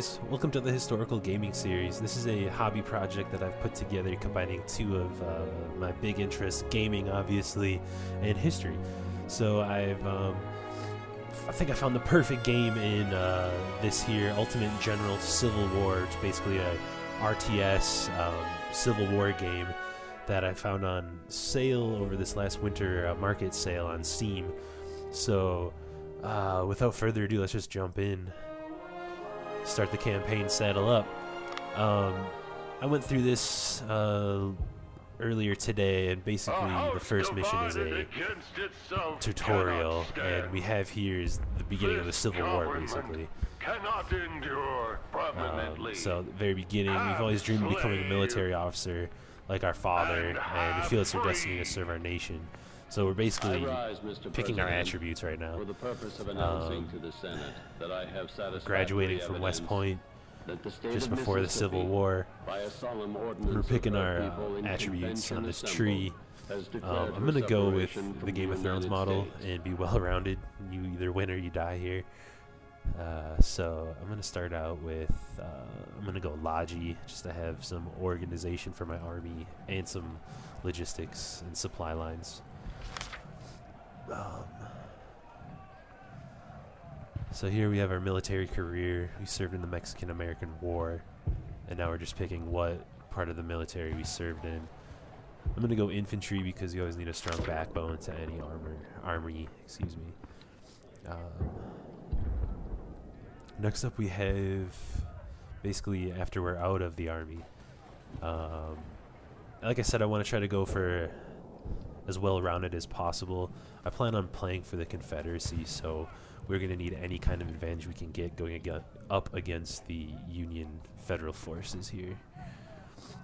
guys, welcome to the Historical Gaming Series. This is a hobby project that I've put together combining two of uh, my big interests, gaming obviously, and history. So I've, um, I think I found the perfect game in uh, this here, Ultimate General Civil War, It's basically a RTS um, Civil War game that I found on sale over this last winter uh, market sale on Steam. So uh, without further ado, let's just jump in start the campaign, saddle up. Um, I went through this uh, earlier today, and basically the first mission is a tutorial, and we have here is the beginning of the Civil War, basically. Cannot endure Um, so, the very beginning, we've always dreamed of becoming a military officer like our father, and we feel it's our destiny to serve our nation. So we're basically rise, picking our attributes right now. For the purpose of announcing Um, to the Senate that I have Graduating from West Point that the state just before the Civil War. by a We're picking our attributes on this tree. Um, I'm gonna go with the Game of Thrones United model States. and be well rounded. You either win or you die here. Uh, so I'm gonna start out with uh, I'm gonna go Logi just to have some organization for my army and some logistics and supply lines. Um, so here we have our military career. We served in the Mexican-American War, and now we're just picking what part of the military we served in. I'm gonna go infantry because you always need a strong backbone to any armor armory. Excuse me. Um, next up, we have basically after we're out of the army. Um, like I said, I want to try to go for as well rounded as possible. I plan on playing for the Confederacy, so we're going to need any kind of advantage we can get going ag- up against the Union federal forces here.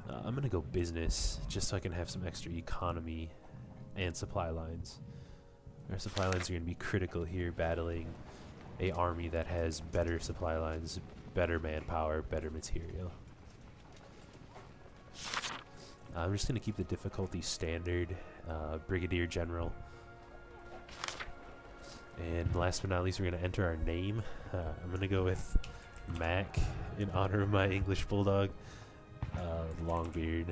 Uh, I'm going to go business just so I can have some extra economy and supply lines. Our supply lines are going to be critical here, battling a army that has better supply lines, better manpower, better material. I'm just going to keep the difficulty standard, uh, Brigadier General. And last but not least, we're going to enter our name. Uh, I'm going to go with Mac in honor of my English Bulldog, uh, Longbeard.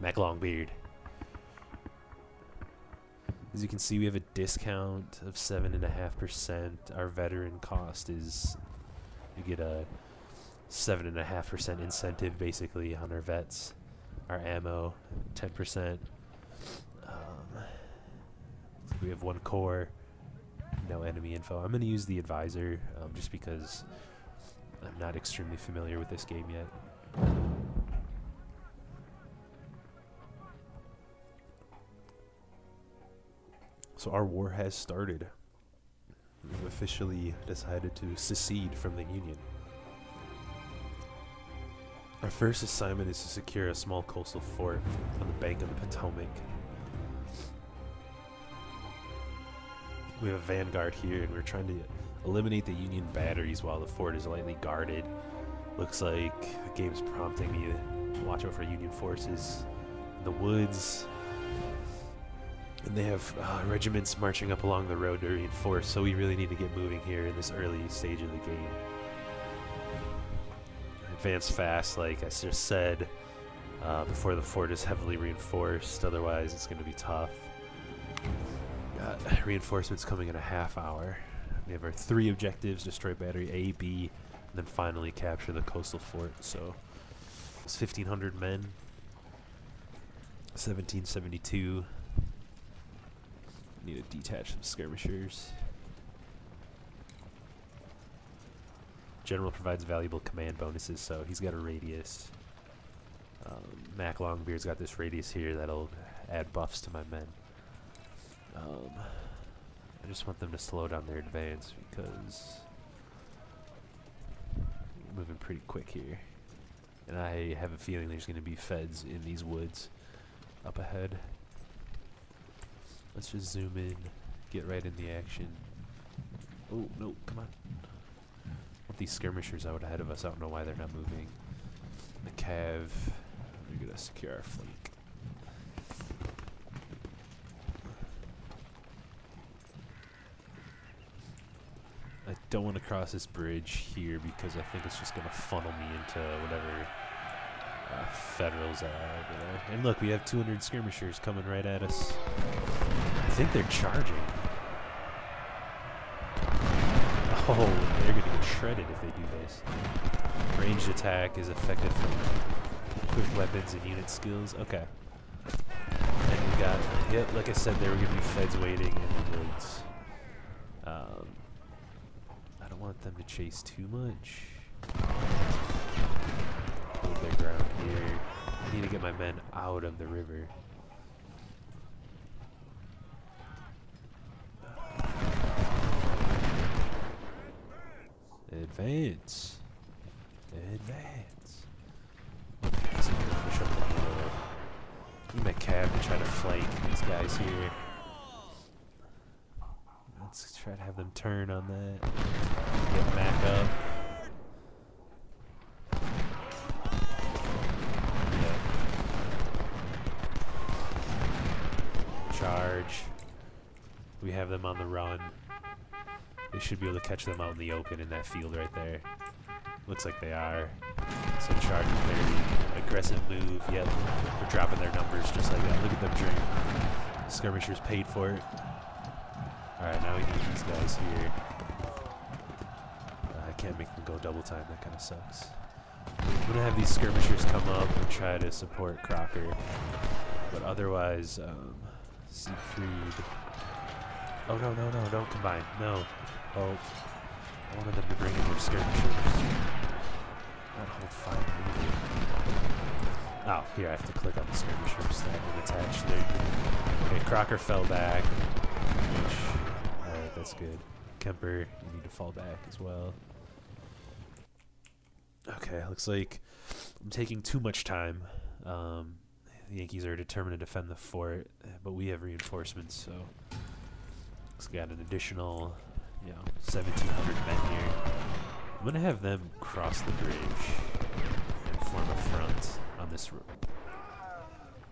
Mac Longbeard. As you can see, we have a discount of 7.5%. Our veteran cost is, you get a 7.5% incentive basically on our vets. Our ammo, 10%. Um, we have one core, no enemy info. I'm going to use the advisor um, just because I'm not extremely familiar with this game yet. So our war has started. We've officially decided to secede from the Union. Our first assignment is to secure a small coastal fort on the bank of the Potomac. We have a vanguard here, and we're trying to eliminate the Union batteries while the fort is lightly guarded. Looks like the game's prompting me to watch out for Union forces in the woods. And they have uh, regiments marching up along the road to reinforce, so we really need to get moving here in this early stage of the game. Advance fast, like I just said, uh, before the fort is heavily reinforced, otherwise it's going to be tough. Got reinforcements coming in a half hour. We have our three objectives, destroy battery A, B, and then finally capture the coastal fort, so it's 1,500 men. 1772. Need to detach some skirmishers. General provides valuable command bonuses, so he's got a radius. Um, Mac Longbeard's got this radius here that'll add buffs to my men. Um, I just want them to slow down their advance because we're moving pretty quick here. And I have a feeling there's going to be feds in these woods up ahead. Let's just zoom in, get right in the action. Oh, no, come on. These skirmishers out ahead of us. I don't know why they're not moving. The cav. We're gonna secure our flank. I don't want to cross this bridge here because I think it's just going to funnel me into whatever uh, Federals are over there. And look, we have 200 skirmishers coming right at us. I think they're charging. Oh, they're to get shredded if they do this. Ranged attack is effective from quick weapons and unit skills. Okay. And we got, yep, like I said, there were to be feds waiting in the woods. Um, I don't want them to chase too much. Hold their ground here. I need to get my men out of the river. Advance. Advance. So I'm gonna push up the hill. Need my cav to try to flank these guys here. Let's try to have them turn on that. Get Mac up. Charge. We have them on the run. Should be able to catch them out in the open in that field right there. Looks like they are. So charge is very aggressive move. Yep, we're dropping their numbers just like that. Look at them drink. Skirmishers paid for it. Alright, now we need these guys here. Uh, I can't make them go double time, that kind of sucks. I'm gonna have these skirmishers come up and try to support Crocker. But otherwise, um, Siegfried. Oh no, no, no, don't combine. No. Hold. I wanted them to bring in their skirmishers. Not hold fire. Oh, here, I have to click on the skirmishers that will attach there. Okay, Crocker fell back. Alright, that's good. Kemper, you need to fall back as well. Okay, looks like I'm taking too much time. Um, the Yankees are determined to defend the fort, but we have reinforcements, so it's got an additional, you know, 1,700 men here. I'm gonna have them cross the bridge and form a front on this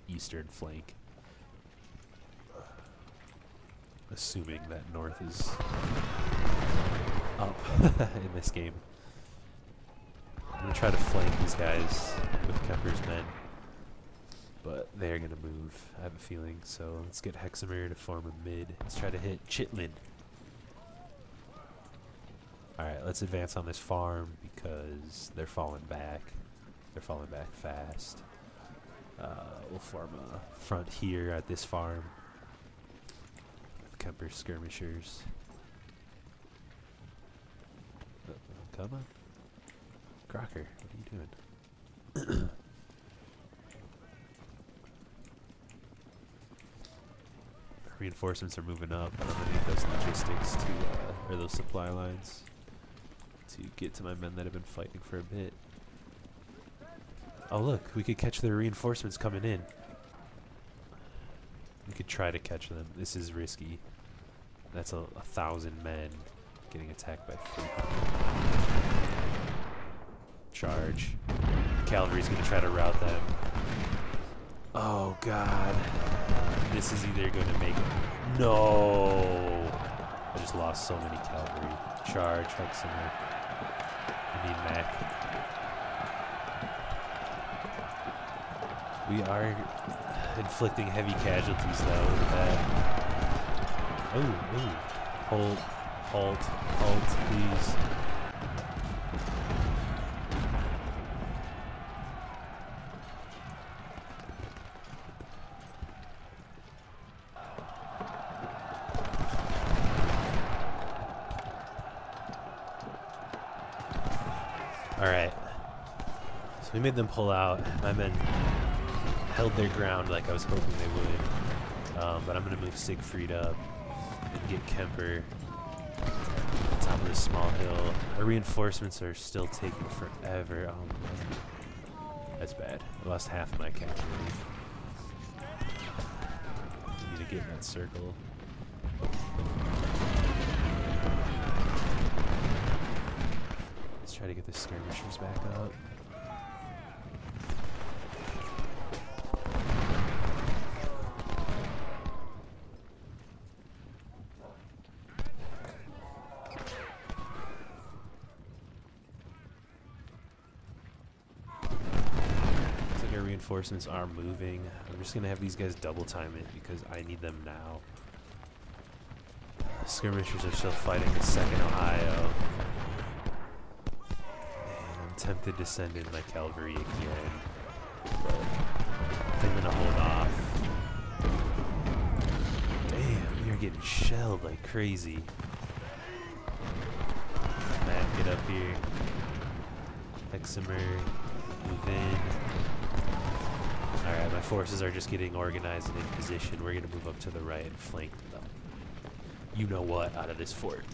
eastern flank. Assuming that north is up in this game. I'm gonna try to flank these guys with Kemper's men, but they're gonna move. I have a feeling. So let's get Hexamer to form a mid. Let's try to hit Chitlin. All right, let's advance on this farm because they're falling back. They're falling back fast. Uh, we'll form a front here at this farm. Kemper skirmishers. Uh, come on. Crocker, what are you doing? Reinforcements are moving up. I'm gonna need those logistics to, uh, or those supply lines to get to my men that have been fighting for a bit. Oh look, we could catch their reinforcements coming in. We could try to catch them. This is risky. That's a, a thousand men getting attacked by 300. Charge. Cavalry's gonna try to rout them. Oh god. This is either gonna make it. No! I just lost so many cavalry. Charge, Hexamer. We are inflicting heavy casualties though um, that. Oh, ooh. Hold, halt, halt, please. Alright. So we made them pull out. My men held their ground like I was hoping they would. Um, but I'm going to move Siegfried up and get Kemper on top of this small hill. Our reinforcements are still taking forever. Oh man. That's bad. I lost half of my cavalry. Need to get in that circle. Try to get the skirmishers back up. Looks like our reinforcements are moving. I'm just going to have these guys double time it because I need them now. Skirmishers are still fighting the 2nd Ohio. Tempted to send in my cavalry again, but I'm gonna hold off. Damn, you're getting shelled like crazy. Matt, get up here. Hexamer, move in. Alright, my forces are just getting organized and in position. We're gonna move up to the right and flank them. You know what out of this fort.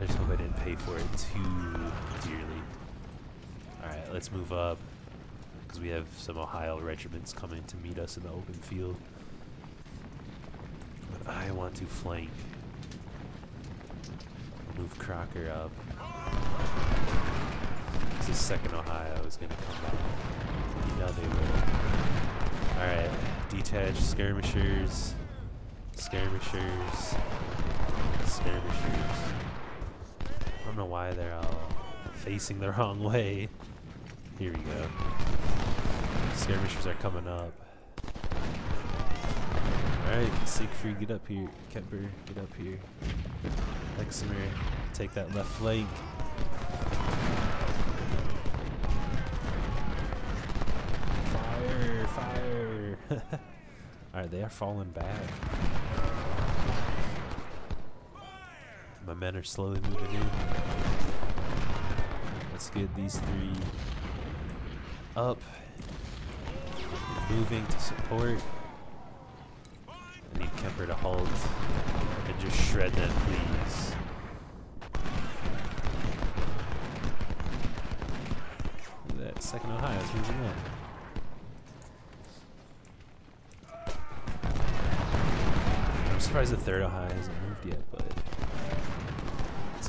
I just hope I didn't pay for it too dearly. Alright, let's move up. Because we have some Ohio regiments coming to meet us in the open field. But I want to flank. Move Crocker up. This second Ohio is going to come back. You know they will. Alright, detached skirmishers. Skirmishers. Skirmishers. Don't know why they're all facing the wrong way. Here we go. Skirmishers are coming up. Alright, Siegfried, get up here. Kemper, get up here. Hexamer, take that left flank. Fire, fire. Alright, they are falling back. My men are slowly moving in. Let's get these three up. Moving to support. I need Kemper to halt and just shred them, please. That second Ohio's moving up. I'm surprised the third Ohio hasn't moved yet, but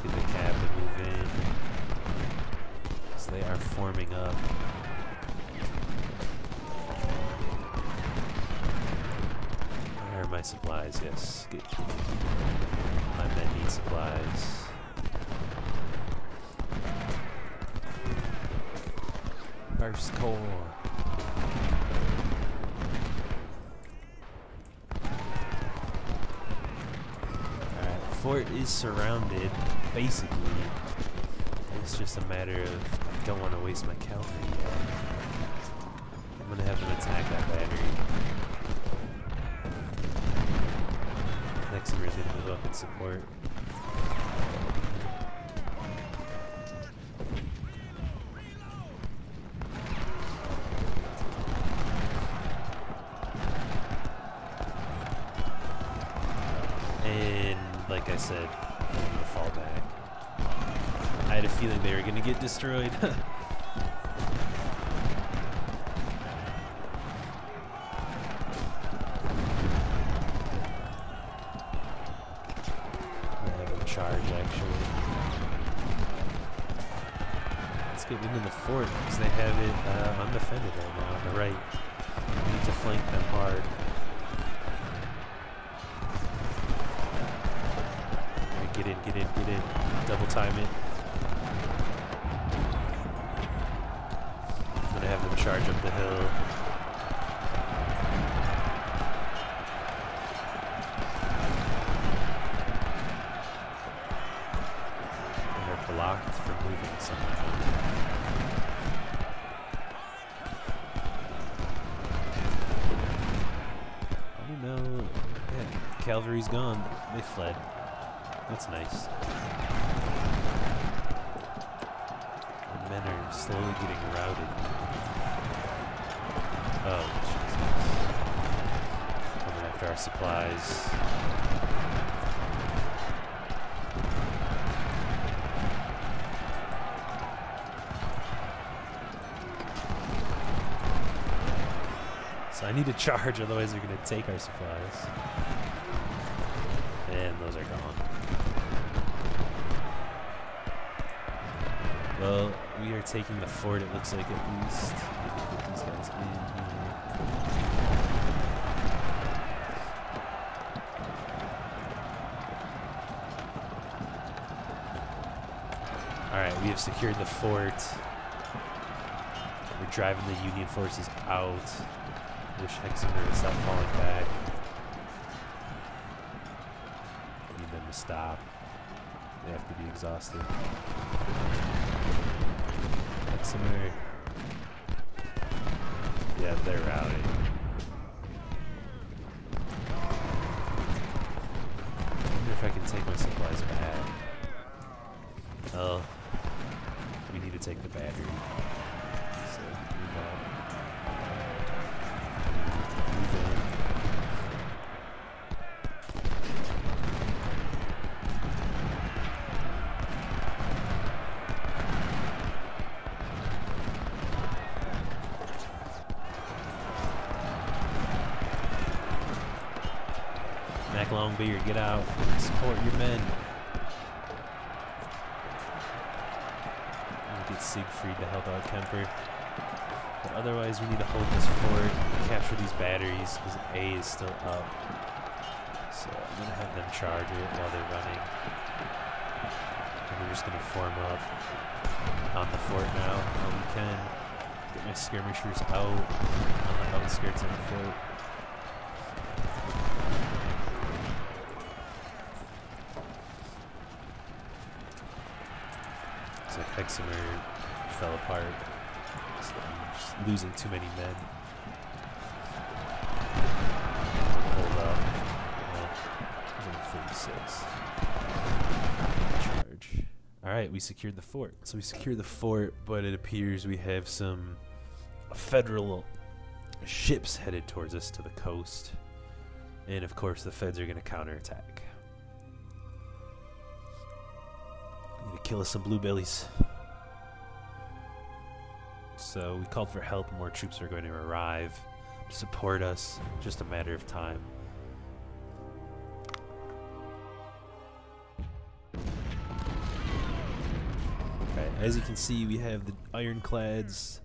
get the cav to move in. So they are forming up. Where are my supplies? Yes. Get my men need supplies. First Corps. Alright, fort is surrounded, basically. It's just a matter of I don't want to waste my cavalry. I'm gonna have them attack that battery. Next is gonna move up and support. Destroyed. I have them charge actually. Let's get into the fort because they have it uh, undefended right now on the right. We need to flank them hard. Alright, get in, get in, get in. Double time it. Charge up the hill. They're blocked from moving somehow. Oh, yeah, cavalry's gone. They fled. That's nice. The men are slowly getting routed. Oh, Jesus. Coming after our supplies. So I need to charge, otherwise they're going to take our supplies. And those are gone. Well, we are taking the fort, it looks like at least. Maybe Get these guys in here. Alright, have secured the fort. We're driving the Union forces out. Wish Hexamer would stop falling back. Need them to stop. They have to be exhausted. Hexamer. Yeah, they're routing. I wonder if I can take my supplies back. Oh. Take the battery. So. Mac Longbeard, get out. Support your men. We'll get Siegfried to help out Kemper. But otherwise, we need to hold this fort, capture these batteries, because A is still up. So I'm going to have them charge it while they're running. And we're just going to form up on the fort now while we can. Get my skirmishers out on the outskirts of the fort. It's like Hexamer fell apart. Just losing too many men. Hold up. Well, there's only 36. Charge. Alright, we secured the fort. So we secured the fort, but it appears we have some federal ships headed towards us to the coast. And of course, the feds are going to counterattack. To kill us some bluebellies. So we called for help. More troops are going to arrive to support us. Just a matter of time. Alright, as you can see, we have the ironclads.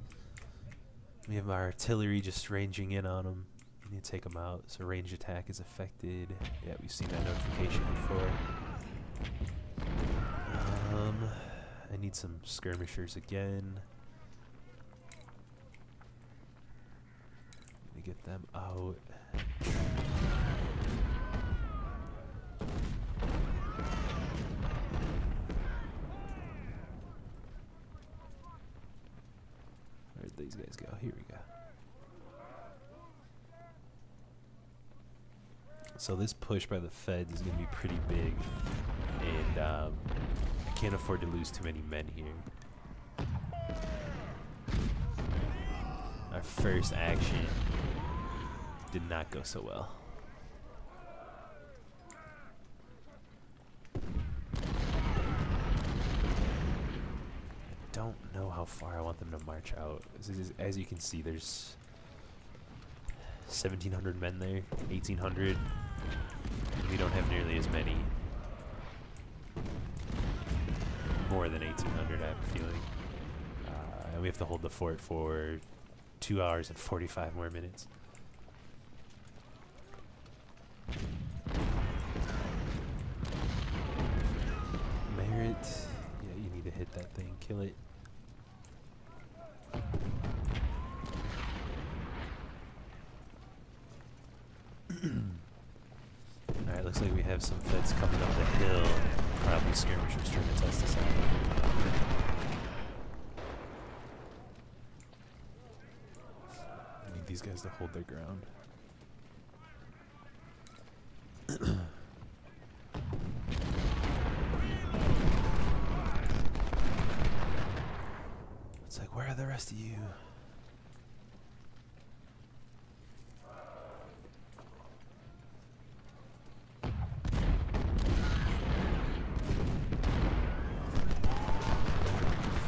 We have our artillery just ranging in on them. We need to take them out. So range attack is affected. Yeah, we've seen that notification before. Um, I need some skirmishers again. Let me get them out. Where'd these guys go? Here we go. So this push by the Feds is going to be pretty big, and um, I can't afford to lose too many men here. Our first action did not go so well. I don't know how far I want them to march out. Is- as you can see, there's 1,700 men there, 1,800. We don't have nearly as many. More than 1,800, I have a feeling. Uh, and we have to hold the fort for two hours and 45 more minutes. Merit. Yeah, you need to hit that thing, kill it. Alright, looks like we have some feds coming up the hill. Probably skirmishers trying to test us out. I need these guys to hold their ground. it's like, where are the rest of you?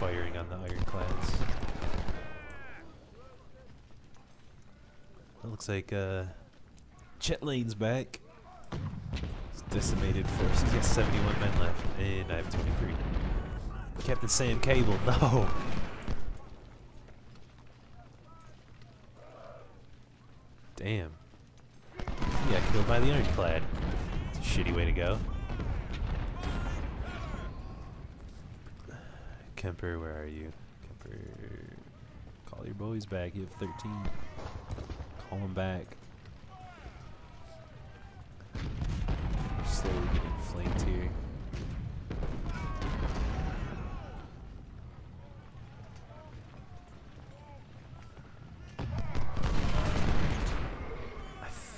Firing on the ironclads. It looks like uh, Chet Lane's back. He's decimated force. He's got 71 men left, and I have 23. Captain Sam Cable, no! Damn. He got killed by the ironclad. It's a shitty way to go. Kemper, where are you? Kemper, call your boys back. You have 13. Call them back.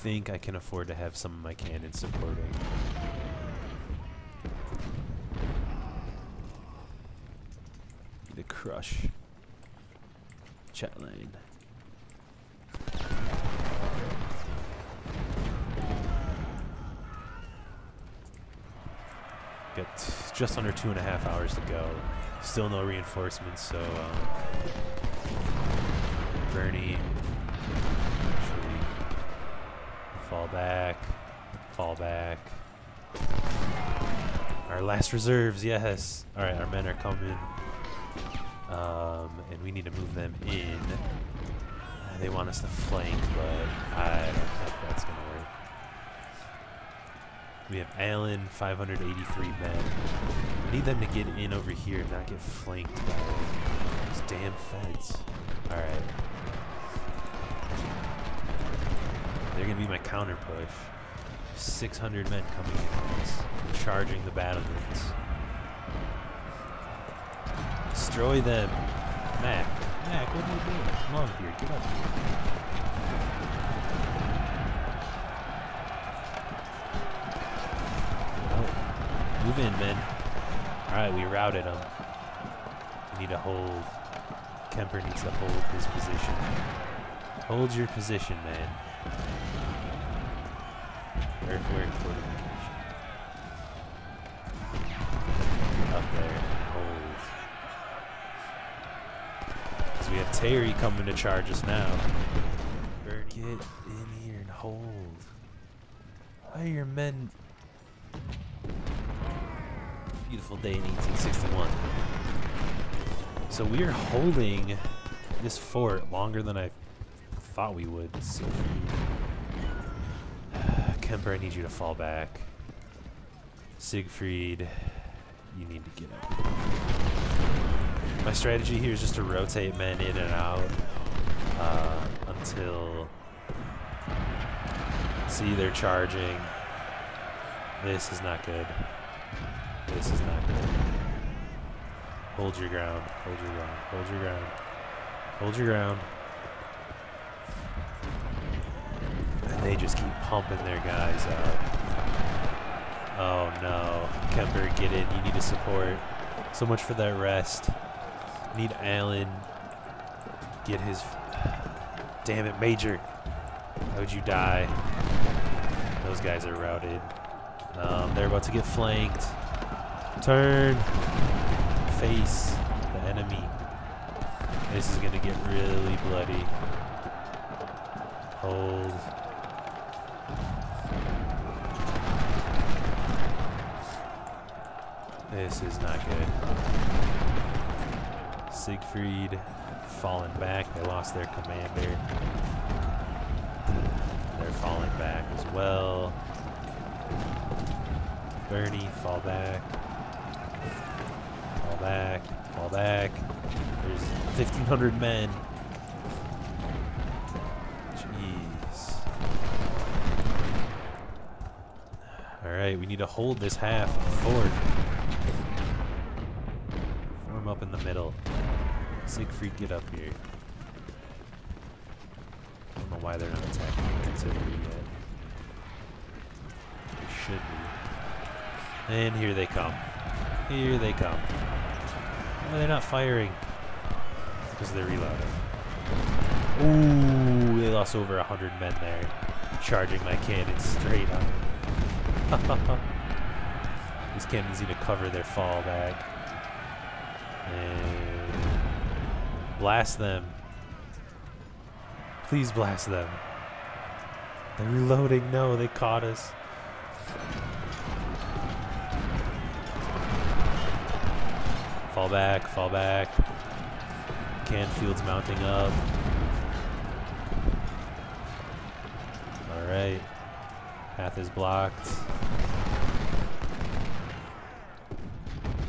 Think I can afford to have some of my cannons supporting. To crush chat lane. Got just under two and a half hours to go. Still no reinforcements, so um, Bernie actually fall back, fall back. Our last reserves, yes. All right, our men are coming, um, and we need to move them in. They want us to flank, but I don't think that's gonna work. We have Allen, 583 men. I need them to get in over here, and not get flanked by these damn feds. Alright. They're gonna be my counter push. 600 men coming in us, charging the battlements. Destroy them. Mac. Mac, what are you doing? Longbeard, get up here. Oh, move in, men. Alright, we routed them. We need to hold. Kemper needs to hold his position. Hold your position, man. Up there. Hold. Because we have Terry coming to charge us now. Get in here and hold. Why are your men... Beautiful day in 1861. So we are holding this fort longer than I thought we would. So Kemper, I need you to fall back. Siegfried, you need to get up. My strategy here is just to rotate men in and out uh, until. See, they're charging. This is not good. This is not good. Hold your ground. Hold your ground. Hold your ground. Hold your ground. And they just keep pumping their guys out. Oh no. Kemper, get in. You need to support. So much for that rest. Need Allen. Get his. Damn it, Major. How would you die? Those guys are routed. Um, they're about to get flanked. Turn. Face the enemy. This is gonna get really bloody. Hold. This is not good. Siegfried falling back. They lost their commander. They're falling back as well. Bernie, fall back. Fall back. Fall back. There's 1,500 men. Jeez. Alright, we need to hold this half of the fort. Siegfried, get up here. I don't know why they're not attacking the artillery yet. They should be. And here they come. Here they come. Why are they not firing? Because they're reloading. Ooh, they lost over a hundred men there. Charging my cannon straight up. These cannons need to cover their fall back. And blast them. Please blast them. They're reloading. No, they caught us. Fall back, fall back. Canfield's mounting up. Alright. Path is blocked.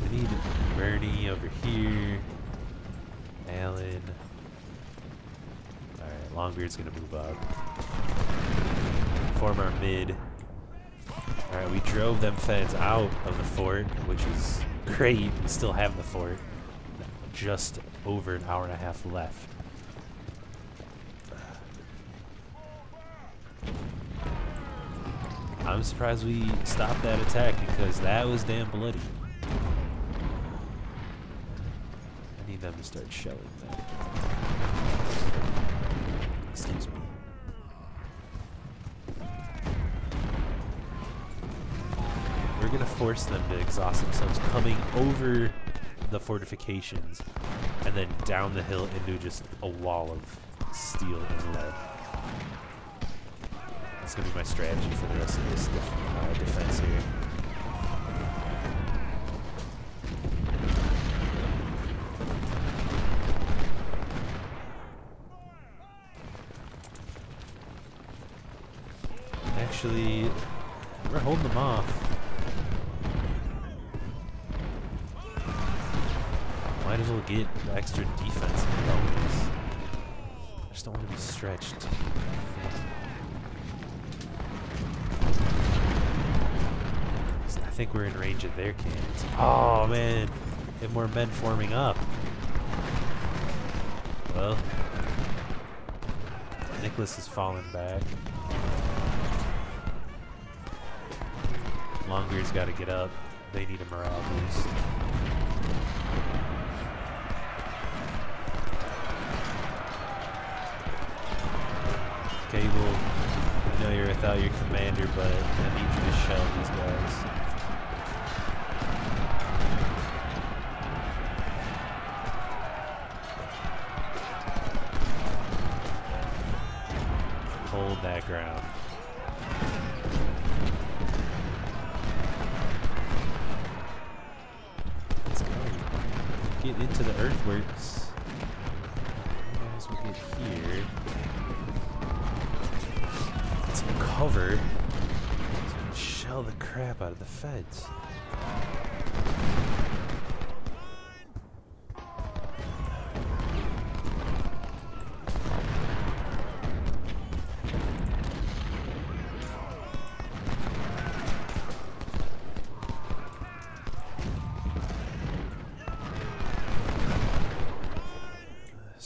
We need Bernie over here. Alan. Alright, Longbeard's gonna move up. Form our mid. Alright, we drove them feds out of the fort, which is great. We still have the fort. Just over an hour and a half left. I'm surprised we stopped that attack because that was damn bloody. I need them to start shelling that. We're gonna force them to exhaust themselves coming over the fortifications and then down the hill into just a wall of steel and lead. That's gonna be my strategy for the rest of this uh, defense here. Actually, we're holding them off. Might as well get extra defense. I just don't want to be stretched. I think we're in range of their cannons. Oh man, more men forming up. Well, Nicholas has fallen back. Longbeard's got to get up. They need a morale boost. Cable, I know you're without your commander, but I need you to shell these guys.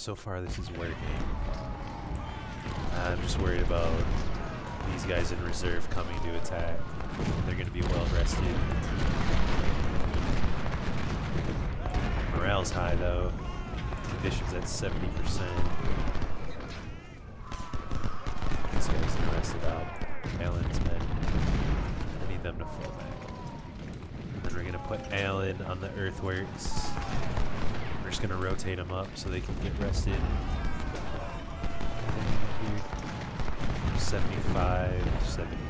So far, this is working. I'm just worried about these guys in reserve coming to attack. They're going to be well rested. Morale's high though. Conditions at 70%. These guys are rested out. Alan's men. I need them to fall back. And then we're going to put Alan on the earthworks. Just gonna rotate them up so they can get rested. 75, 73.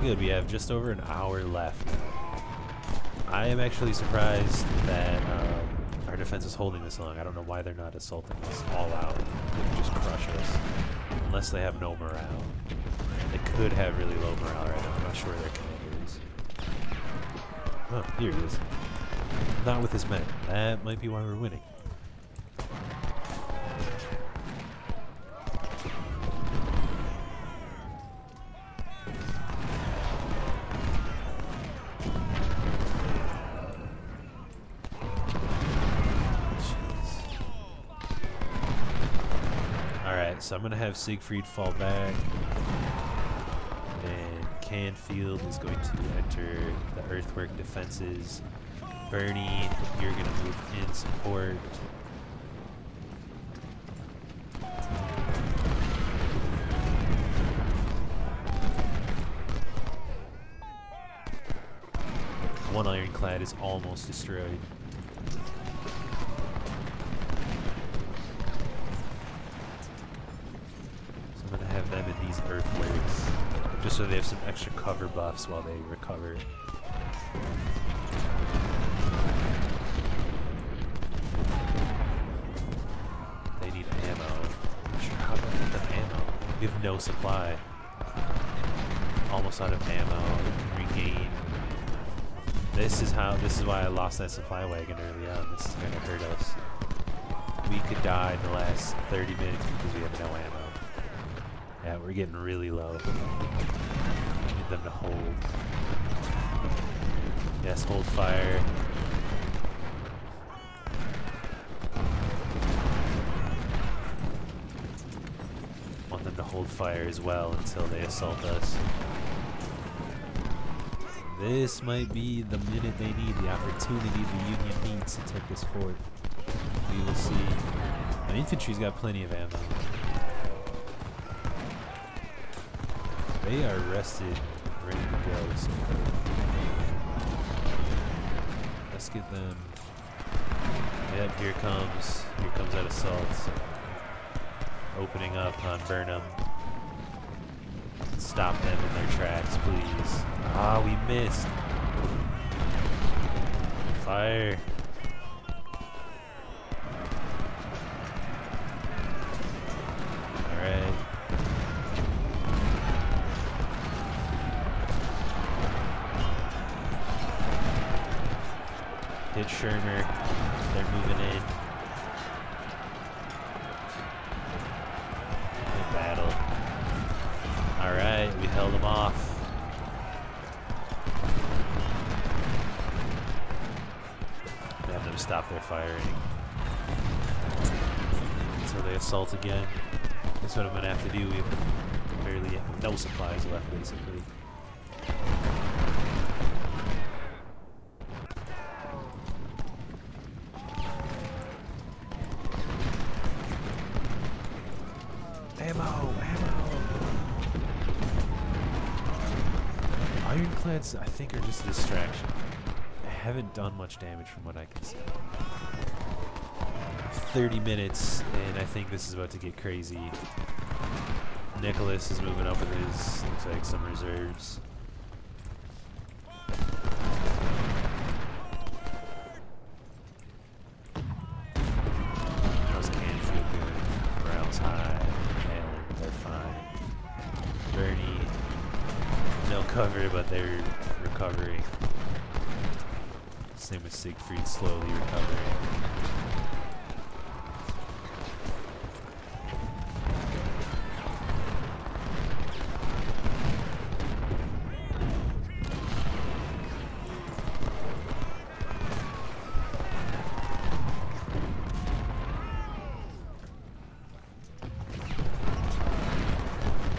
Good. We have just over an hour left. I am actually surprised that um, our defense is holding this long. I don't know why they're not assaulting us all out. They just crush us. Unless they have no morale. They could have really low morale right now. I'm not sure their commander is. Oh, here he is. Not with his men. That might be why we're winning. I'm going to have Siegfried fall back. And Canfield is going to enter the earthwork defenses. Bernie, you're going to move in support. One ironclad is almost destroyed. Have some extra cover buffs while they recover. They need ammo. How to get them ammo. We have no supply. Almost out of ammo. Regain. This is how. This is why I lost that supply wagon early on. This is gonna hurt us. We could die in the last 30 minutes because we have no ammo. Yeah, we're getting really low. Them to hold. Yes, hold fire. Want them to hold fire as well until they assault us. This might be the minute they need, the opportunity the Union needs to take this fort. We will see. The infantry's got plenty of ammo. They are rested, ready to go. So let's get them. Yep, here comes. Here comes that assault. Opening up on Burnham. Stop them in their tracks, please. Ah, we missed. Fire. Alright. Hit Shermer. They're moving in. Good battle. Alright, we held them off. We have them stop their firing. Until they assault again. That's what I'm gonna have to do. We have barely no supplies left, basically. Ammo! Ammo! Ironclads, I think, are just a distraction. They haven't done much damage from what I can see. 30 minutes, and I think this is about to get crazy. Nicholas is moving up with his, looks like, some reserves. How's Canfield doing? Morale's high. They're fine. Bernie, no cover, but they're recovering. Same with Siegfried, slowly recovering.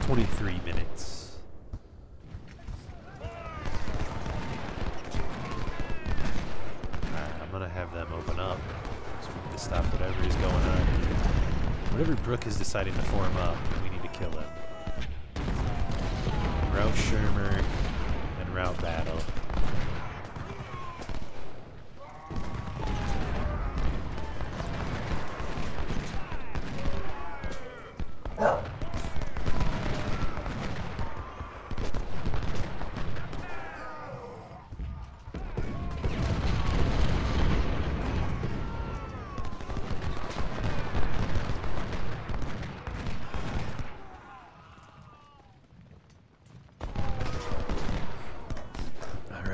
Twenty-three minutes. Alright, I'm gonna have them open up so we need to stop whatever is going on here. Brooke is deciding to form up, we need to kill him. Route Shermer and route battle.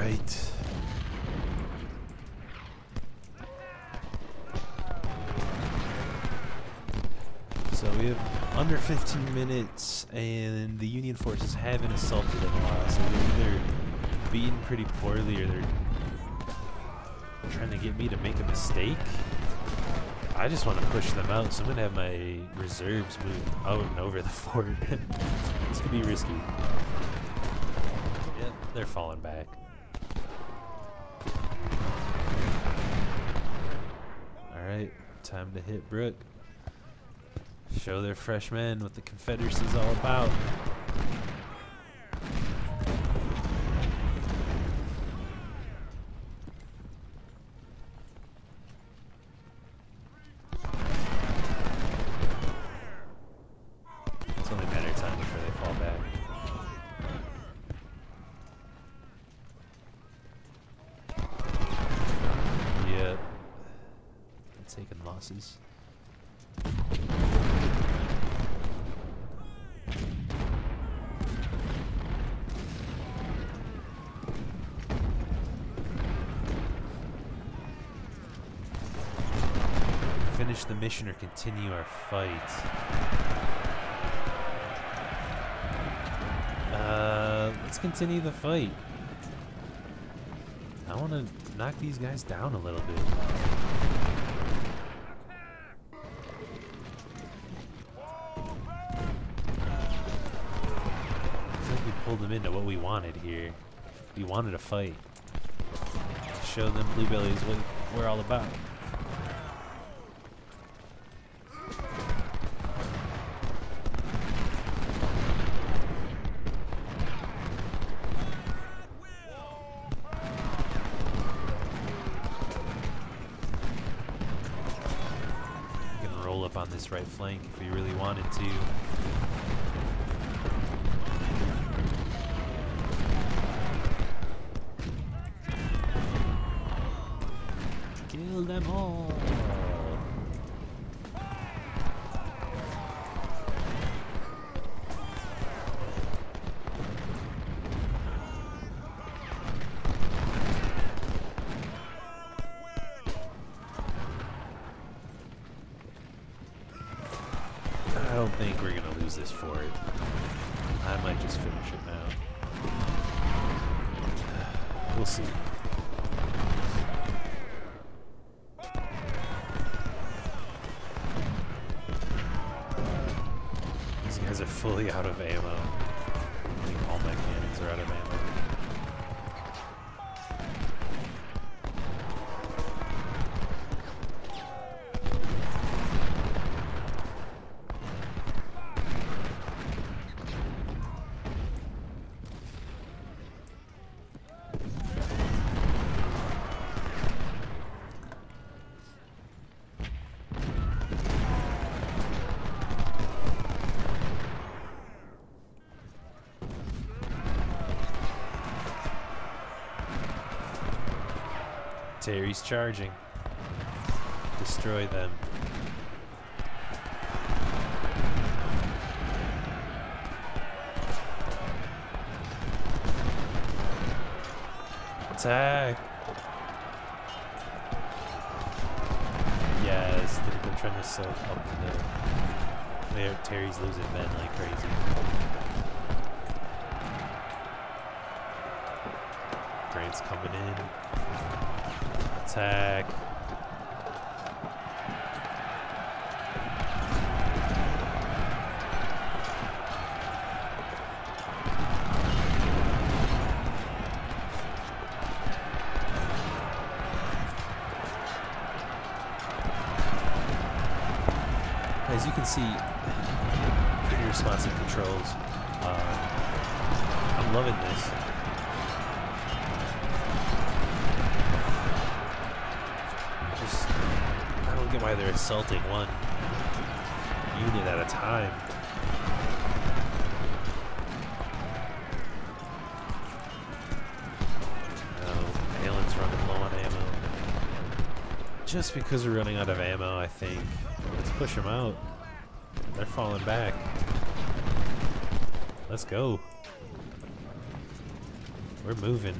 Alright. So we have under 15 minutes, and the Union forces haven't assaulted in a while, so they're either beaten pretty poorly or they're trying to get me to make a mistake. I just want to push them out, so I'm going to have my reserves move out and over the fort. this could be risky. Yep, they're falling back. Alright, time to hit Brook. Show their freshmen what the Confederacy's all about. It's only a matter of time before they fall back. bosses. Finish the mission or continue our fight. Uh, let's continue the fight. I want to knock these guys down a little bit. It's like we pulled them into what we wanted here. We wanted a fight. Show them bluebellies what we're all about. For it. I might just finish it now. We'll see. These guys are fully out of ammo. I think all my cannons are out of ammo. Terry's charging. Destroy them. Attack! Yes, they're, trying to soak up the. There, Terry's losing men like crazy. Grant's coming in. Attack. As you can see, pretty responsive controls. Um, I'm loving this. Just, I don't get why they're assaulting one unit at a time. Oh, no, Alan's running low on ammo. Just because we're running out of ammo, I think. Let's push them out. They're falling back. Let's go. We're moving.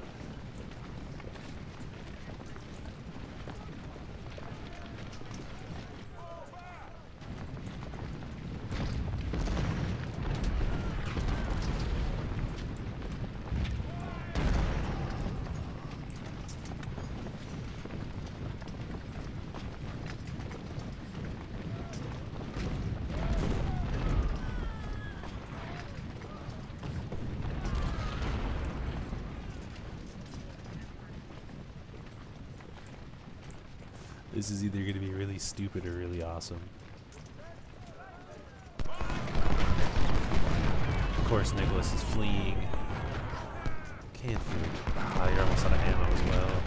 This is either going to be really stupid or really awesome. Of course, Nicholas is fleeing. Can't flee. Ah, you're almost out of ammo as well.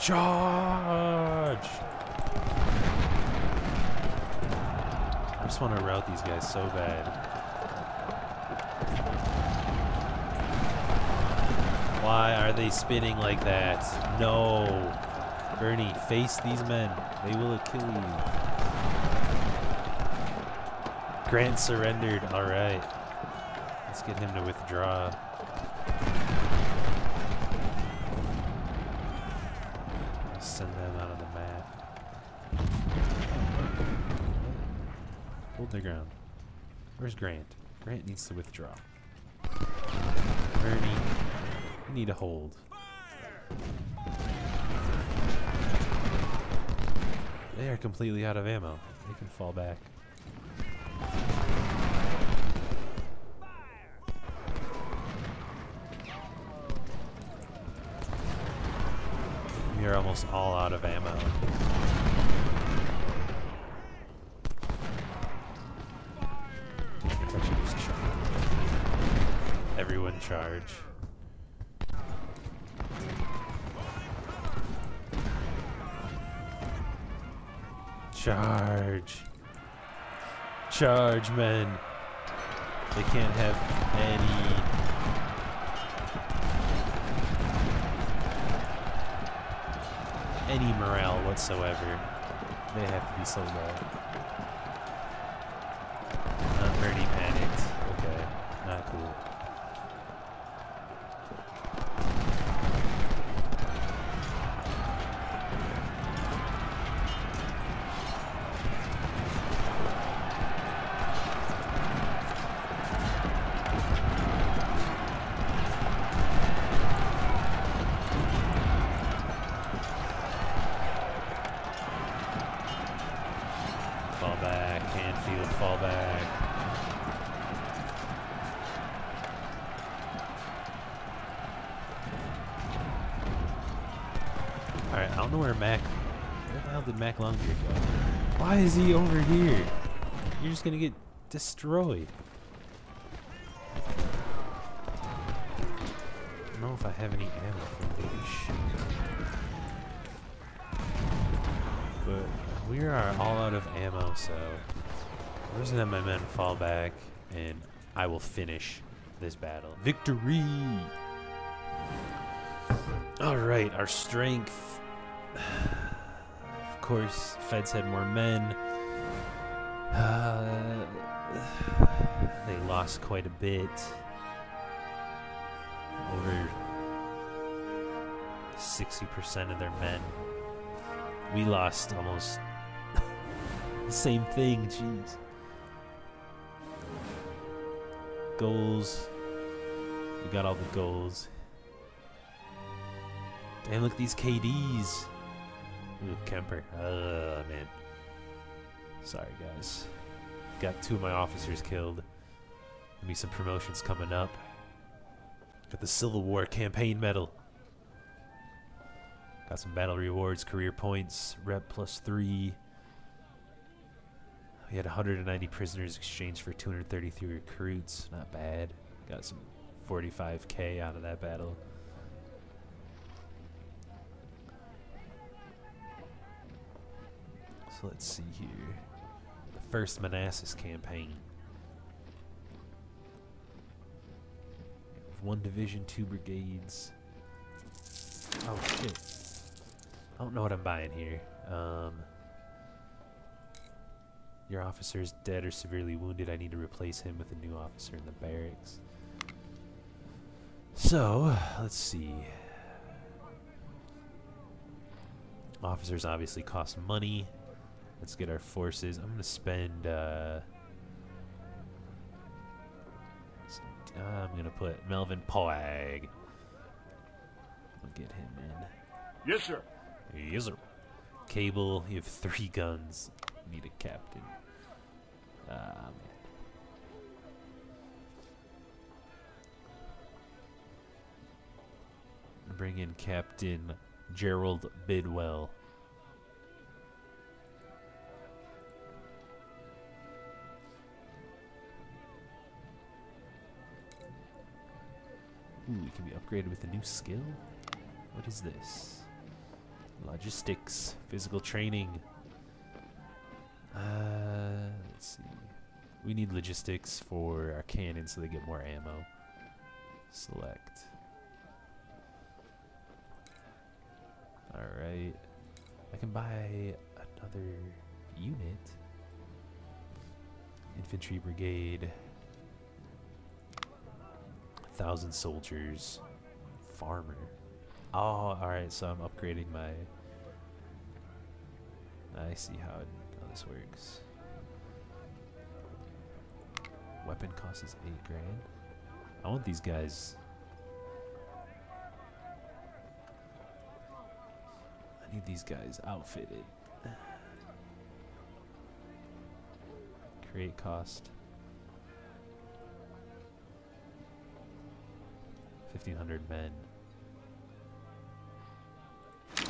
Charge! I just want to route these guys so bad. Why are they spinning like that? No. Bernie, face these men. They will kill you. Grant surrendered. All right. Let's get him to withdraw. Send them out of the map. Hold their ground. Where's Grant? Grant needs to withdraw. Bernie, you need a hold. They are completely out of ammo. They can fall back. We are almost all out of ammo. Everyone charge. Charge. Charge, men. They can't have any any morale whatsoever. They have to be so low. Just gonna get destroyed. I don't know if I have any ammo for shit. But we are all out of ammo, so I'm just gonna have my men fall back, and I will finish this battle. Victory! Alright, our strength. Of course, Feds had more men. Uh, they lost quite a bit. Over 60% of their men. We lost almost the same thing, jeez. Goals. We got all the goals. Damn, look at these KDs. Ooh, Kemper. Oh, man. Sorry, guys. Got two of my officers killed. Maybe some promotions coming up. Got the Civil War Campaign Medal. Got some battle rewards, career points, rep plus three. We had 190 prisoners exchanged for 233 recruits. Not bad. Got some 45k out of that battle. So let's see here. First Manassas campaign. One division, two brigades. Oh shit. I don't know what I'm buying here. Um, your officer is dead or severely wounded. I need to replace him with a new officer in the barracks. So, let's see. Officers obviously cost money. Let's get our forces. I'm going to spend. Uh, I'm going to put Melvin Poag. I'll get him in. Yes, sir. Yes, sir. Cable, you have three guns. Need a captain. Ah, man. Bring in Captain Gerald Bidwell. Ooh, he can be upgraded with a new skill? What is this? Logistics, physical training. Uh, let's see. We need logistics for our cannons so they get more ammo. Select. Alright. I can buy another unit. Infantry brigade. Thousand soldiers. Farmer. Oh, alright, so I'm upgrading my... I see how, it, how this works. Weapon cost is 8 grand. I want these guys... I need these guys outfitted. Create cost. 1500 men. I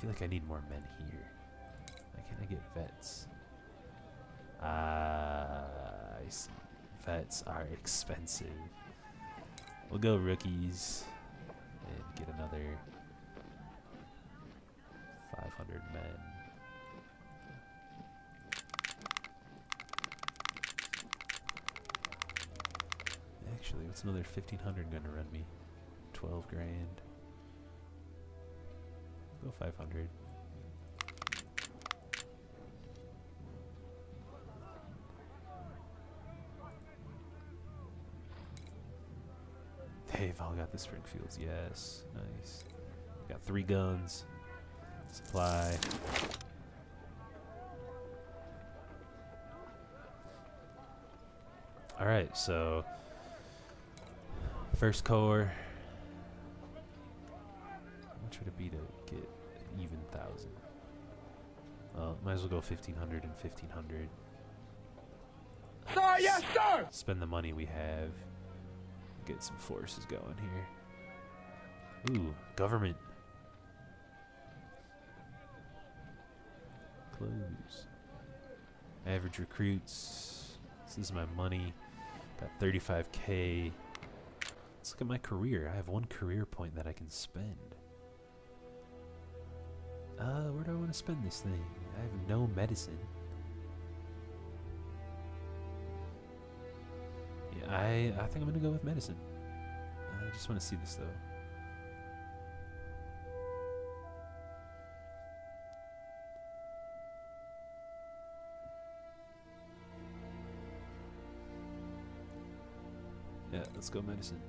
feel like I need more men here. Why can't I get vets? Ah, I see. Vets are expensive. We'll go rookies and get another 500 men. Actually, what's another 1500 gonna run me? 12 grand. Go 500. They've all got the Springfields. Yes. Nice. Got three guns. Supply. Alright, so. First Corps. How much would it be to get an even thousand? Well, might as well go 1500 and 1500. Sir, yes, sir! Spend the money we have. Get some forces going here. Ooh, government. Close. Average recruits. This is my money. Got 35k. Let's look at my career. I have one career point that I can spend. Uh, where do I want to spend this thing? I have no medicine. Yeah, I I think I'm gonna go with medicine. I just want to see this though. Let's go medicine.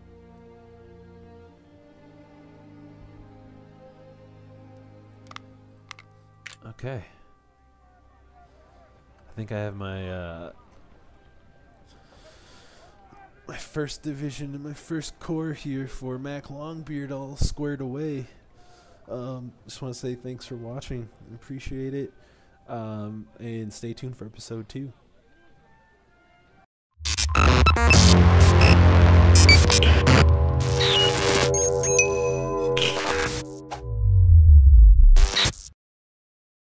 Okay. I think I have my uh my first division and my first corps here for Mac Longbeard all squared away. Um, just want to say thanks for watching. Appreciate it. Um, and stay tuned for episode two.